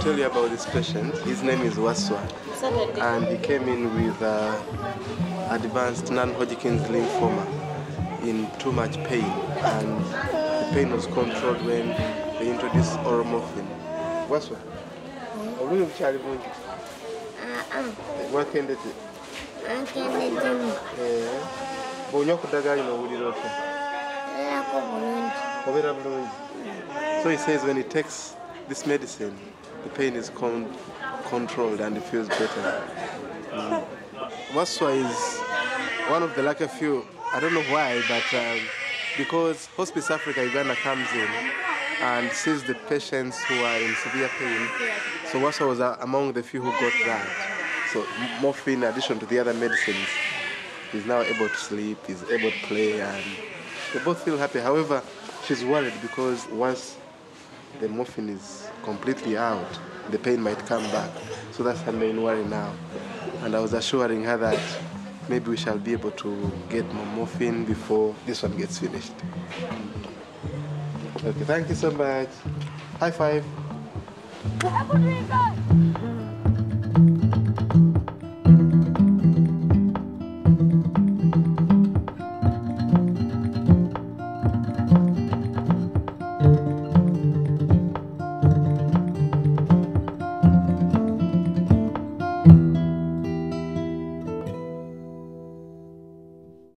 tell you about this patient. His name is Wasswa, and he came in with uh, advanced non-Hodgkin's lymphoma in too much pain, and the pain was controlled when they introduced oral morphine. Wasswa, olulimi bukyali bungi wakendete ankendeddemu bw'onywa ku ddagala lino owulira otya obeera bulungi so he says when he takes this medicine the pain is con- controlled and it feels better mm. Wasswa is one of the lucky few I don't know why but um, because Hospice Africa Uganda comes in and sees the patients who are in severe pain so Wasswa was uh, among the few who got that so morphine in addition to the other medicines he's now able to sleep, he's able to play, and they both feel happy. However, she's worried because once the morphine is completely out, the pain might come back. So that's her main worry now. And I was assuring her that maybe we shall be able to get more morphine before this one gets finished. Okay, thank you so much. High five.